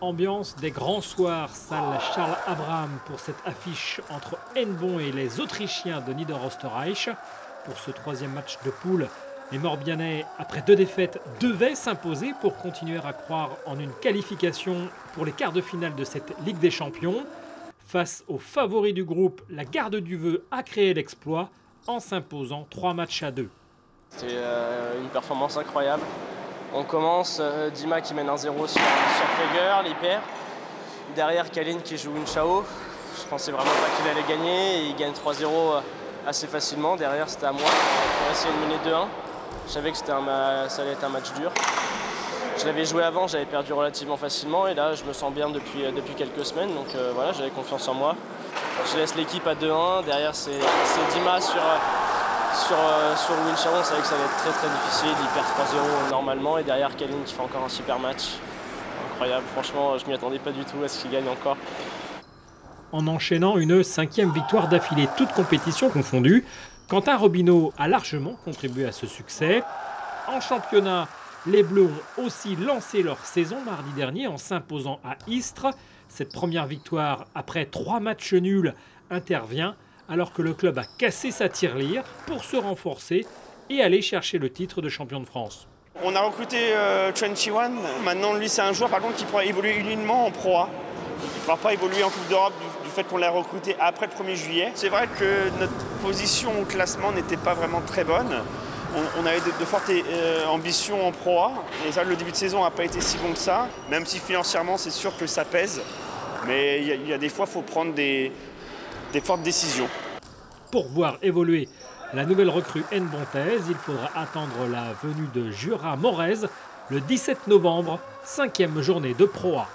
Ambiance des grands soirs, salle Charles Abraham pour cette affiche entre Henbon et les Autrichiens de Niederösterreich. Pour ce troisième match de poule, les Morbihanais, après deux défaites, devaient s'imposer pour continuer à croire en une qualification pour les quarts de finale de cette Ligue des Champions. Face aux favoris du groupe, la Garde du Vœu a créé l'exploit en s'imposant trois matchs à deux. C'était euh, une performance incroyable. On commence, euh, Dima qui mène 1-0 sur, sur Feger, l'hyper. Derrière, Kalin qui joue une Chao. Je pensais vraiment pas qu'il allait gagner. Et il gagne 3-0 euh, assez facilement. Derrière, c'était à moi pour essayer de mener 2-1. Je savais que un, ça allait être un match dur. Je l'avais joué avant, j'avais perdu relativement facilement et là je me sens bien depuis, euh, depuis quelques semaines donc voilà j'avais confiance en moi. Je laisse l'équipe à 2-1, derrière c'est Dima sur, sur, euh, sur Will c'est vrai que ça va être très très difficile. Il perd 3-0 normalement et derrière Kalin qui fait encore un super match. Incroyable, franchement, je m'y attendais pas du tout à ce qu'il gagne encore. En enchaînant une cinquième victoire d'affilée, toute compétition confondue, Quentin Robineau a largement contribué à ce succès. En championnat, les Bleus ont aussi lancé leur saison mardi dernier en s'imposant à Istres. Cette première victoire, après trois matchs nuls, intervient alors que le club a cassé sa tirelire pour se renforcer et aller chercher le titre de champion de France. On a recruté euh, 21. Maintenant, lui, c'est un joueur par contre qui pourra évoluer uniquement en Pro A. Il ne pourra pas évoluer en Coupe d'Europe du, fait qu'on l'a recruté après le 1er juillet. C'est vrai que notre position au classement n'était pas vraiment très bonne. On, avait de, fortes euh, ambitions en Pro A. Et ça, le début de saison n'a pas été si bon que ça. Même si financièrement, c'est sûr que ça pèse. Mais il y, a des fois, il faut prendre des, fortes décisions. Pour voir évoluer la nouvelle recrue N-Bontaise, il faudra attendre la venue de Jura Morez le 17 novembre, cinquième journée de Pro A.